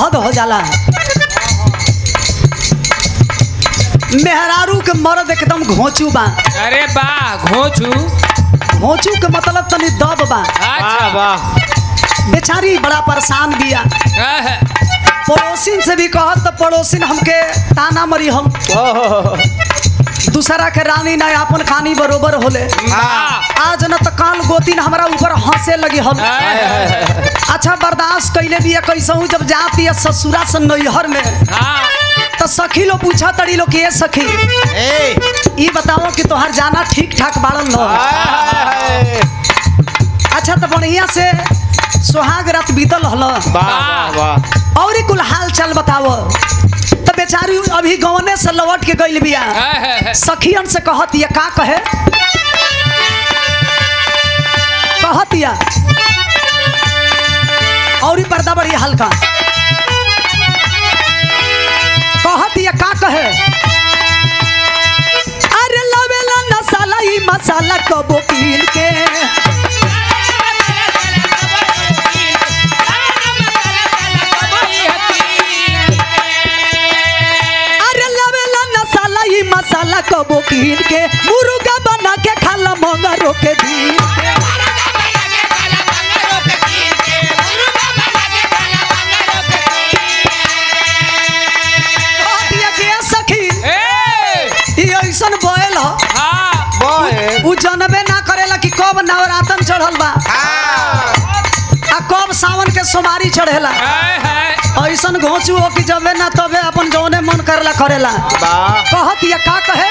हद हो जाला। मेहरारू के मर्द एकदम घोचू बा। अरे बा घोचू। घोचू के मतलब तनी दब बा। अच्छा। वाह बेचारी बड़ा परेशान बिया। पड़ोसिन से भी कहत तो पड़ोसिन हमके ताना मरी हम। दूसरा के रानी ना अपन खानी बरोबर होले। आज न तो काल गोतीन हमारा ऊपर हंसे लगी हम अच्छा बर्दाश्त कैले बिया कैसहू जब जाती है ससुरा से नैहर में। हाँ। तो सखी लोग पूछा तड़ी लोग के सखी। ए। ई बताओ कि तोहार जाना ठीक ठाक बाड़न न हाय। अच्छा तो बढ़िया से सुहाग रात बीतल हल। और कुल हाल चाल बताओ। बेचारी अभी गवने से लौट के गइल बिया। सखियन से कहत ये का कहे? कहत या। और ही पर्दा बड़ी हल्का। कहत या का कहे? अरे लवेला नसाला ई मसाला कबो पील के कबो पील के मुर्गा बना के खाला मंगरो के दिन ऐसन ह। हाँ बॉय जनबे ना करेला कि कब नवरातन चढ़ल बा। हाँ। आ कब सावन के सोमारी चढ़ेला। ऐसन घोंचू हो कि जबे ना तबे अपन जौने मन करेला करेला। कहत या का कहे?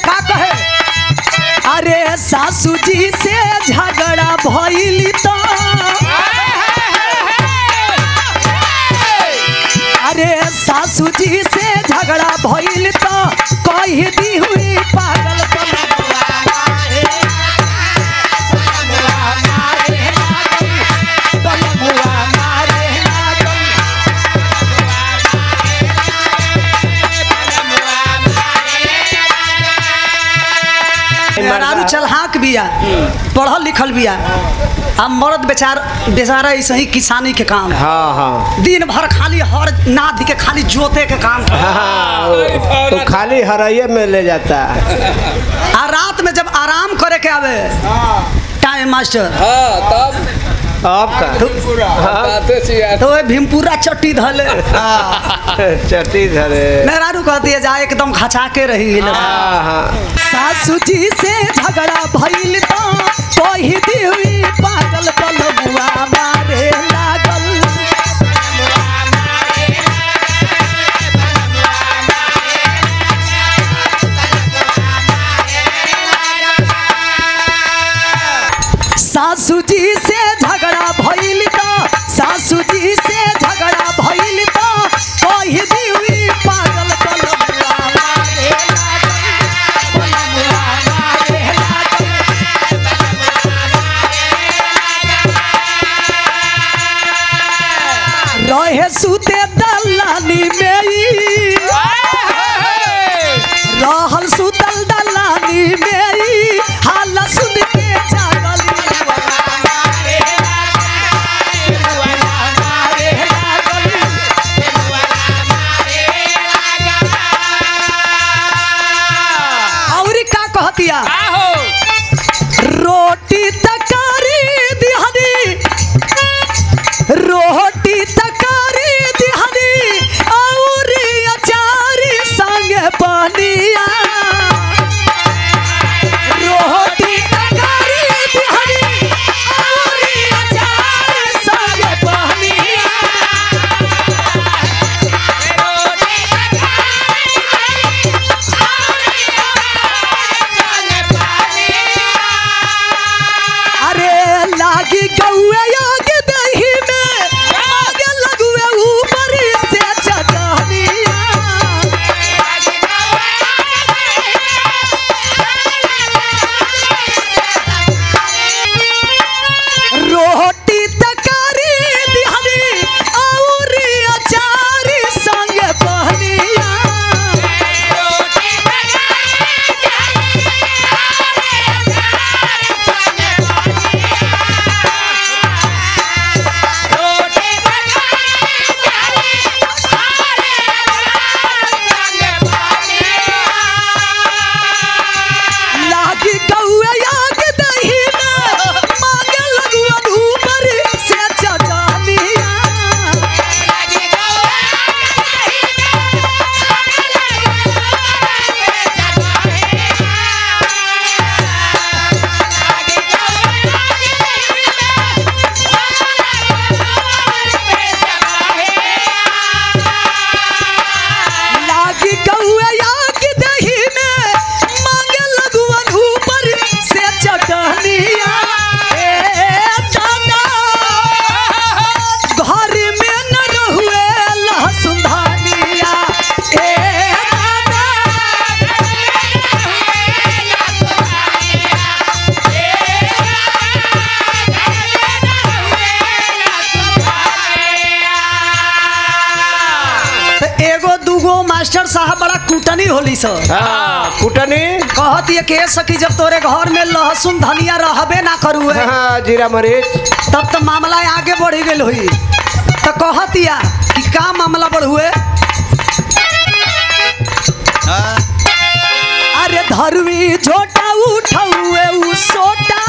जी से झगड़ा भैल तो कह दी हुई मेहरारू चलहाक बिया पढ़ल लिखल बिया। आ मर्द बेचार बेचारा ऐसे ही किसानी के काम। हाँ हाँ। दिन भर खाली हर नाद के खाली जोते के काम। हाँ तो खाली हराइये में ले जाता है। आ रात में जब आराम करे के आवे टाइम मास्टर। हाँ तब। आपका बातें सिया तो भीमपुरा चट्टी धले चटी धरे। मेहरारू कहती है जा एकदम खचा के रही। हाँ हाँ। सासू जी से झगड़ा भइल तो कही दी हुई पागल बलबुआ मारे लागल। सासू का मास्टर साहब बड़ा कुटनी होली सर। हाँ, कुटनी? कहत ये कह सकी जब तोरे घर में लहसुन धनिया रहबे ना करू हाँ, हाँ, जीरा मरीच। तब तो मामला आगे बढ़ गई हुई। तो कहत या कि का मामला बढ़ हुए हाँ। अरे धरवी झोटा उठाऊ सोटा